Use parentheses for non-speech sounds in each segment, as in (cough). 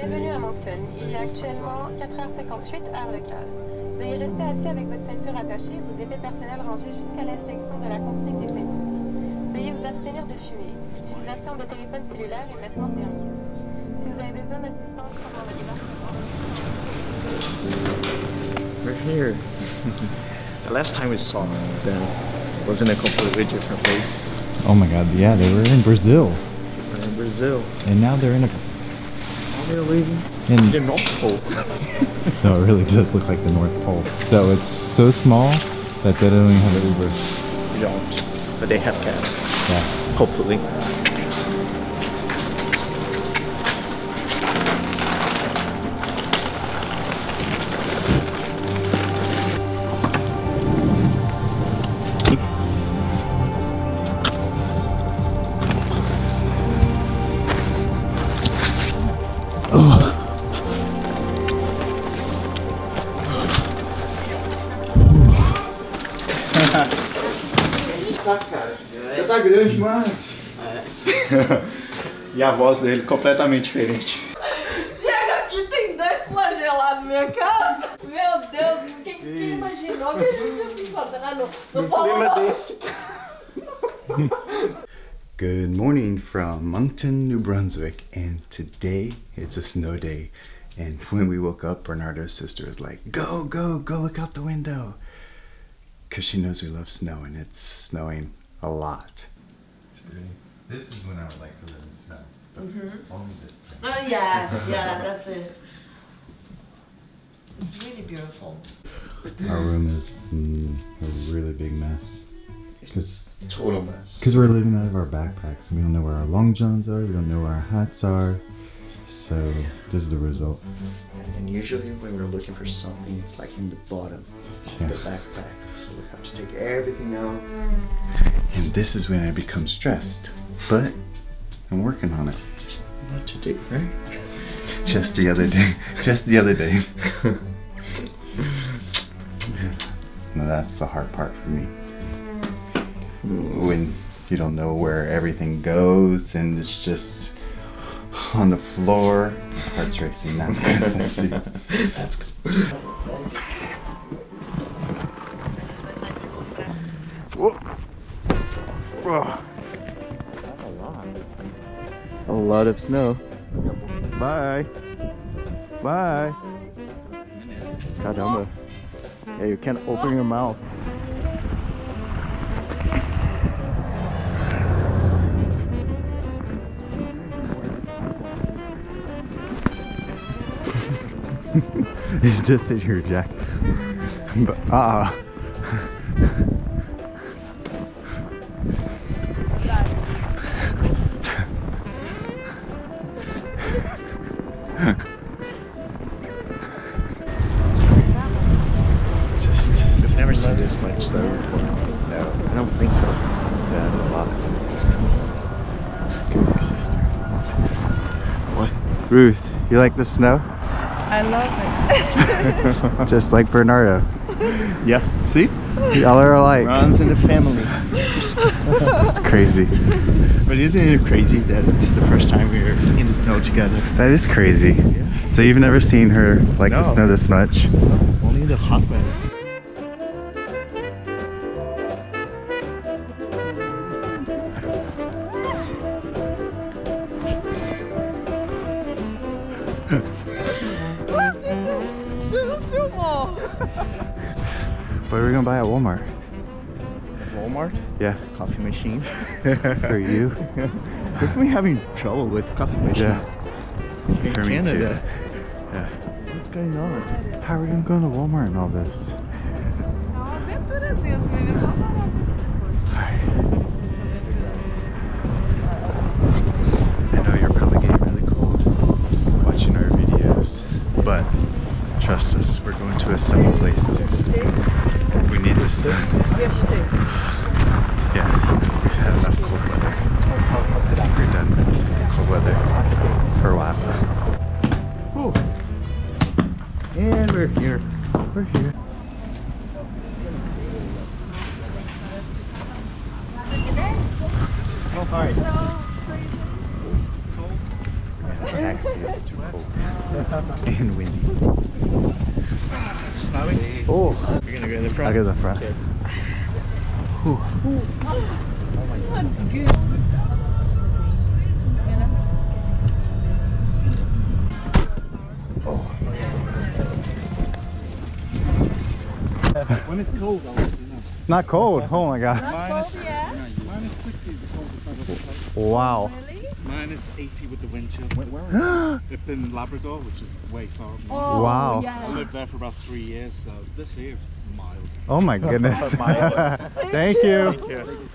Bienvenue à Moncton. Il est actuellement 4h58 heure locale. Veuillez rester assis avec votre ceinture attachée, vos effets personnels rangés jusqu'à l'inspection de la consigne des ceintures. Veuillez vous abstenir de fumer. L'utilisation de téléphone cellulaire est maintenant permise. Si vous avez besoin d'assistance pendant le débarquement, We're here. (laughs) the last time we saw them was in a completely different place. Oh my god, yeah, they were in Brazil. We're in Brazil. And now they're in a. Now they're leaving In, the North Pole. (laughs) no, it really does look like the North Pole. So it's so small that they don't even have an Uber. we don't. But they have cabs. Yeah. Hopefully. Você tá grande demais. e a voz dele completamente diferente. Chega aqui, tem dois flagelados na minha casa. Meu Deus, quem, quem imaginou que a gente ia se encontrar no, no Polo Norte? Good morning from Moncton, New Brunswick, and today it's a snow day. And when we woke up, Bernardo's sister was like, Go, go, go look out the window. Because she knows we love snow, and it's snowing a lot. This is when I would like to live in snow. But only this Oh, yeah, yeah, that's it. It's really beautiful. Our room is mm, a really big mess. Because Total mess. Because we're living out of our backpacks. and We don't know where our long johns are. We don't know where our hats are. So this is the result. And usually when we're looking for something, it's like in the bottom of Yeah. the backpack. So we have to take everything out. And this is when I become stressed. But I'm working on it. What to do, right? Just the other day. (laughs) Just the other day. (laughs) now that's the hard part for me. When you don't know where everything goes and it's just on the floor. My heart's racing now (laughs) because I see. That's good. A lot of snow. Bye. Bye. Caramba. Yeah, you can't open your mouth. (laughs) It's just in here, Jack. (laughs) But uh Just Ruth, you like the snow? I love it. (laughs) (laughs) Just like Bernardo. Yeah, see? Y'all are alike. Runs in the family. (laughs) That's crazy. But isn't it crazy that it's the first time we're in the snow together? That is crazy. So you've never seen her like the snow this much? Only the hot weather. Walmart? Walmart Yeah, coffee machine. (laughs) for you. (laughs) We've been having trouble with coffee machines in For me too. Canada. Yeah. What's going on? How are we gonna go to Walmart and all this? É uma aventurazinha, os meninos vão falar. I know you're probably getting really cold watching our videos, but trust us, we're going to a sunny place soon. We need the sun. Yeah, we've had enough cold weather. I think we're done with cold weather for a while. Ooh. And we're here. We're here. Oh, hi. Taxi, it's too cold. (laughs) and windy. Snowing. Oh, We're gonna go in the I'll go to the front. Okay. That's good. Oh. When it's cold, I'll let you know. It's not cold. Oh my god. Minus, Cold, yeah? minus 60 is the coldest I've ever. Wow. Really? Minus 80 with the wind chill. Where, (gasps) Up in Labrador, which is way far. up. Oh, Wow. I lived there for about three years, so this here is mild. Oh my goodness. (laughs) (laughs) Thank you.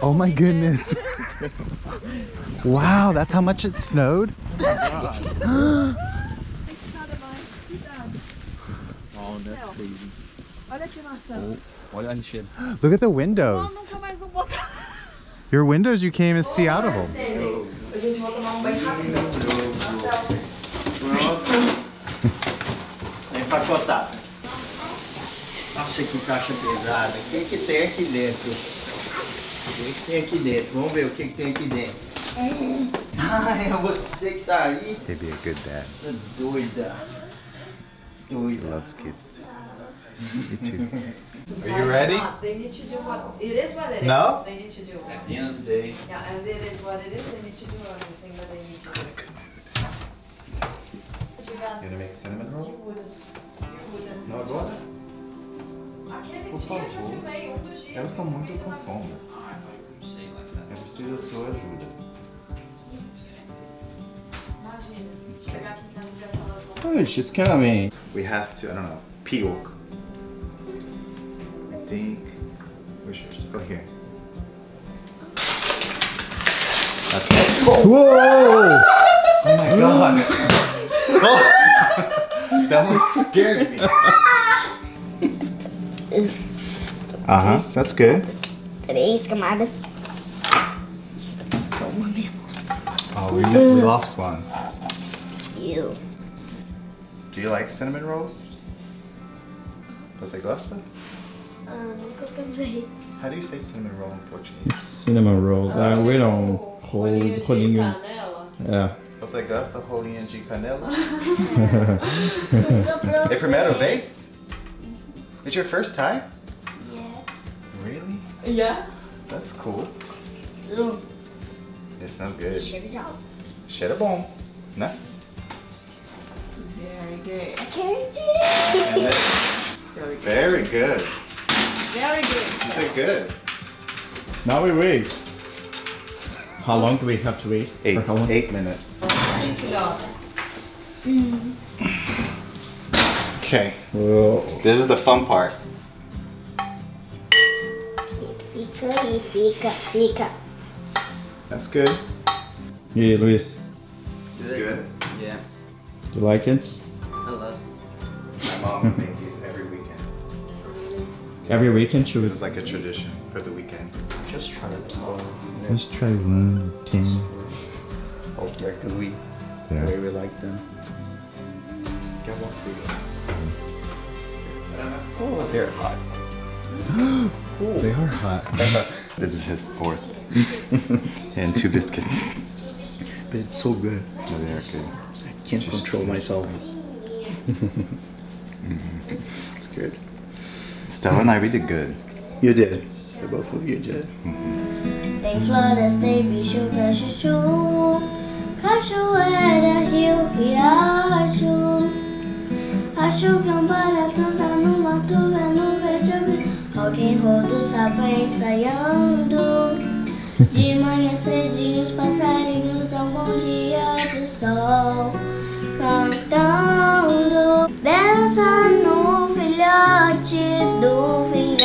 Oh my goodness. (gasps) Oh (laughs) wow, that's how much it snowed? Oh, that's crazy. Olha aqui, Marcelo. Olha a enchente. Look at the windows. Your windows, you can't even see out of them. A (laughs) gente vai tomar um banho rápido. Empacotado. Nossa, que caixa pesada. O que, que tem aqui dentro? O que, que tem aqui dentro? Vamos ver o que, que tem aqui dentro. Ah, é você que tá aí. He'd be a good dad. Doida. He loves kids. Me too. (laughs) Are you ready? They need to do what it is what it is. No? They need to do. At the end of the day, Yeah, and it is what it is. They need to do everything that they need to do. Obrigada. gonna make cinnamon You rolls? wouldn't. You wouldn't. Não agora? Aquele Por dia eu já favor. filmei, um dos dias. Elas estão muito filmei com fome. Eu preciso da sua ajuda. Imagina, chegar aqui em casa e ver oh, she's coming. We have to, I don't know, peel. I think. Where's yours? Oh, here. Okay. Whoa! Oh my god! Oh, (laughs) that one scared me. Uh huh, that's good. Três camadas. Só uma mesmo. Oh, we, we lost one. Eu. Do you like cinnamon rolls? Você gosta? How do you say cinnamon roll in Portuguese? Cinnamon rolls. Uh, we don't hold Rolinho de rolinho. canela. Yeah. Você gosta rolinha de canela? Nunca (laughs) provei. É primeira vez? It's your first time? Yeah. Really? Yeah. That's cool. Hum, They smell good. cheiro de álcool. Cheiro é bom, né? Very good. Very good. Very good. Very good. Very good. Now we wait. How long do we have to wait? Eight, For how long? eight minutes. Filhote. Okay, Whoa. this is the fun part. Fica fica, fica. That's good. Yeah, Luis. Is it good. Yeah. Do you like it? Every weekend should It we was like a tradition for the weekend. just try it out? Let's try one, ten. Hope they're gooey. Yeah. The way we like them. Get one for you. Oh, they're hot. (gasps) They are hot. (laughs) this is his fourth. (laughs) and two biscuits. But it's so good. No, they are good. I can't control myself. (laughs) It's good. Stella and I, we did good. You did. The both of you did. Tem flores, tem bicho pra chuchu. Cachoeira, rio, riacho. Acho que é barato andar no mato, vendo verde abrir. Rock and roll do sapa ensaiando. De manhã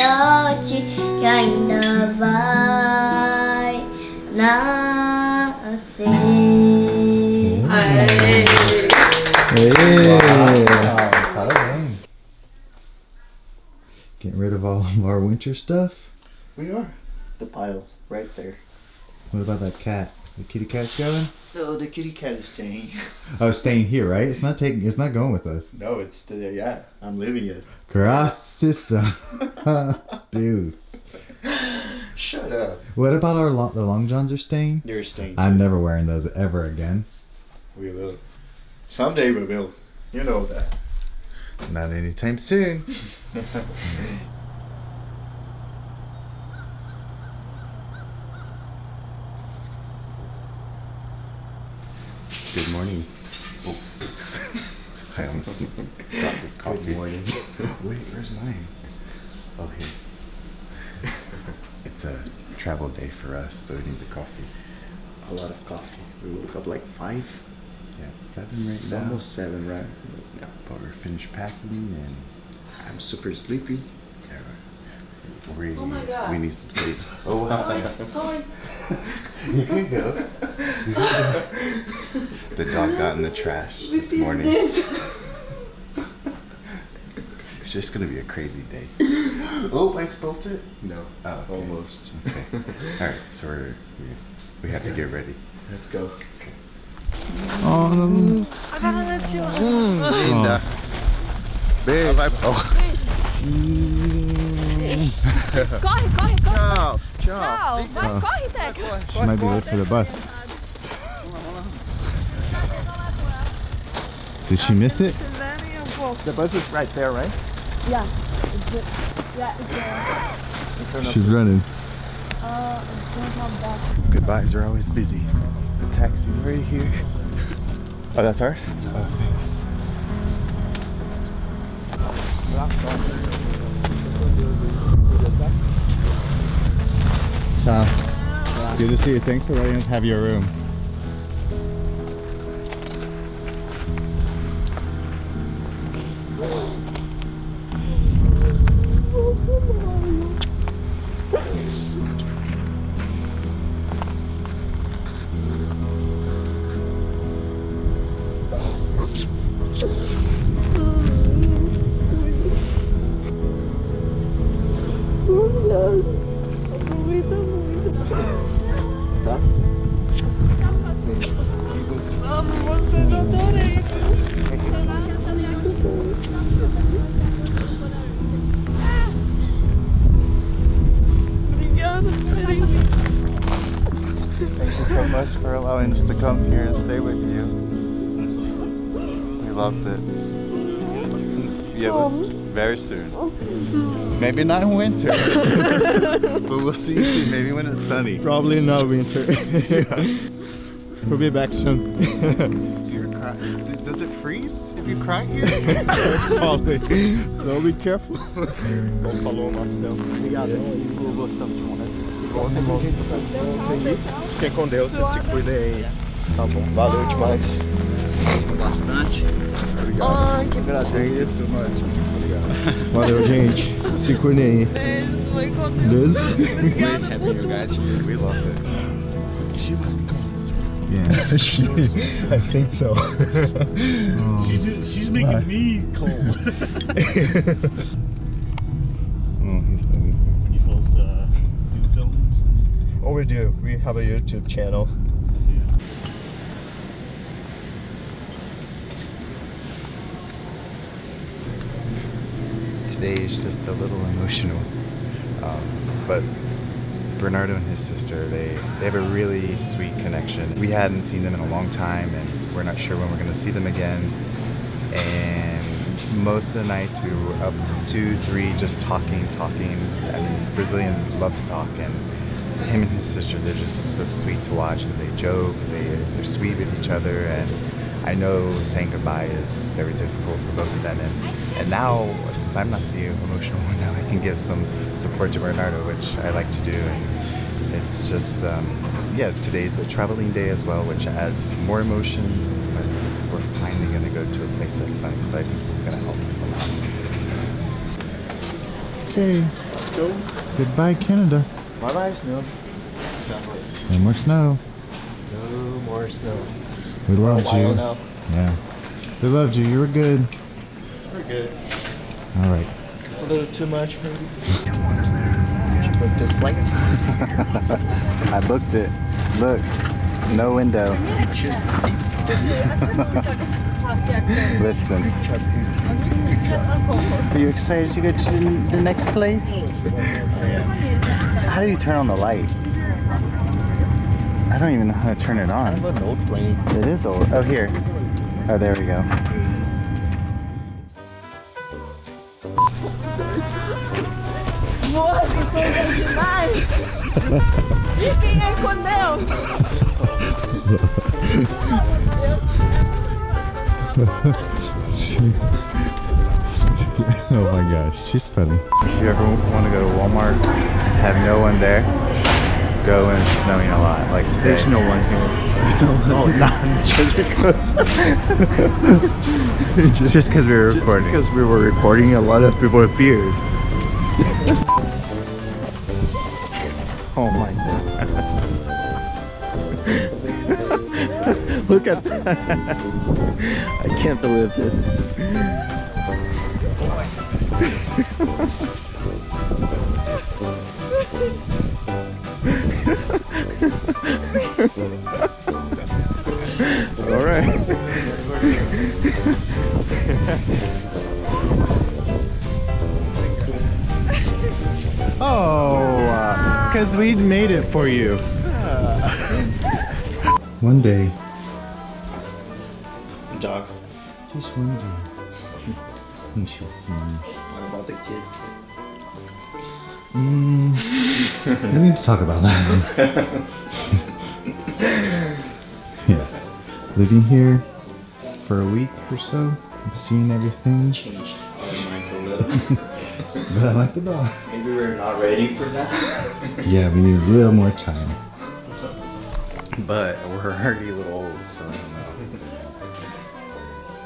do que ainda vai nascer. Aê. Wow, parabéns. Getting rid of all of our winter stuff. We are. The pile right there. What about that cat? The kitty cat's going? No, the kitty cat is staying. (laughs) Oh, it's staying here, right? It's not taking. It's not going with us. No, it's still yeah. I'm leaving it. Gracias, (laughs) dude. Shut up. What about our lo- the long johns are staying? You're staying. I'm never wearing those ever again. We will. Someday we will. You know that. Not anytime soon. (laughs) morning. Oh. (laughs) I almost got this coffee. Good morning. (laughs) Wait, where's mine? Oh, okay. It's a travel day for us, so we need the coffee. A lot of coffee. We woke up like five. Yeah, it's seven It's now. almost seven, right? Yeah. But we're finished packing and I'm super sleepy. Yeah, we, Oh my God. we need some sleep. Oh, wow. Sorry, sorry. (laughs) You can go. the dog got in the trash this morning. this. (laughs) It's just gonna be a crazy day. (laughs) oh, I spilled it. No. Oh, okay. Almost. Okay. All right, so we're, we we have to get ready. Let's go. Oh, A cara da tia. Linda. Oh. Beijo. Vai. Oh. Corre, corre, corre. Tchau. Tchau. Tchau. Vai, corre, Teca. she might be late for the bus. Did she miss it? The bus is right there, right? Yeah. It's a, yeah, it's a, She's running. uh, it's gonna come back. Goodbyes are always busy. The taxi's right here. Oh, that's ours? Oh, thanks. Ciao. Good to see you. Thanks for letting us have your room. Amo você, adorei. Obrigada por. Thank you so much for allowing us to come here and stay with you. We loved it. Yeah, it was very soon. Maybe not in winter, (laughs) but we'll see you. Maybe when it's sunny. Probably not winter. (laughs) we'll be back soon. Do you cry? d- Does it freeze if you cry here? (laughs) Probably. So be careful. Bom, falou, Marcelo. Obrigado. Gostamos demais. Fiquem com Deus, vocês se cuidem aí. Tá bom. Valeu demais. Bastante. Ah, que Agradeço, mano. Valeu, gente. Se cuidem aí. beijo. Foi com Deus. Deus? Obrigada por you guys here. we love it. She must be coming. Yeah. I think so. She's, she's making me cold. (laughs) Oh, he's loving when you folks uh, do films. Oh, we do. We have a YouTube channel. Today is just a little emotional, um, but Bernardo and his sister, they, they have a really sweet connection. We hadn't seen them in a long time, and we're not sure when we're going to see them again. And most of the nights we were up to two, three, just talking, talking. I mean, Brazilians love to talk, and him and his sister, they're just so sweet to watch. They joke, they, they're sweet with each other, and I know saying goodbye is very difficult for both of them. And, and now, since I'm not the emotional (laughs) one, now I can give some support to Bernardo, which I like to do. And it's just, um, yeah, today's a traveling day as well, which adds more emotions. But we're finally going to go to a place that's sunny, so I think it's going to help us a lot. Okay. Let's go. Goodbye, Canada. Bye bye, snow. No more snow. No more snow. We loved you. now. Yeah. We loved you. You were good. We're good. All right. A little too much, maybe. Did you book this flight? (laughs) I booked it. Look, no window. You choose the seats. (laughs) Listen. Are you excited to go to the next place? How do you turn on the light? I don't even know how to turn it on. an old plane. It is old. Oh, here. Oh, there we go. Boa, coisa demais! Quem com Deus? Oh my gosh, she's funny. If you ever want to go to Walmart and have no one there, go when it's snowing a lot. Like today. There's no one oh, here. Oh, not (laughs) just because. just because we were Just recording. because we were recording, a lot of people appeared. (laughs) Oh my god. (laughs) Look at that. I can't believe this. Because we made it for you. (laughs) One day, Dog. just one day, we shall find. What about the kids? Mm, (laughs) we need to talk about that. (laughs) yeah, living here for a week or so, seeing everything, Changed our minds a little. But I like the dog. Maybe we're not ready for that. (laughs) Yeah, we need a little more time. But we're already a little old, so I don't know.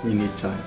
we need time.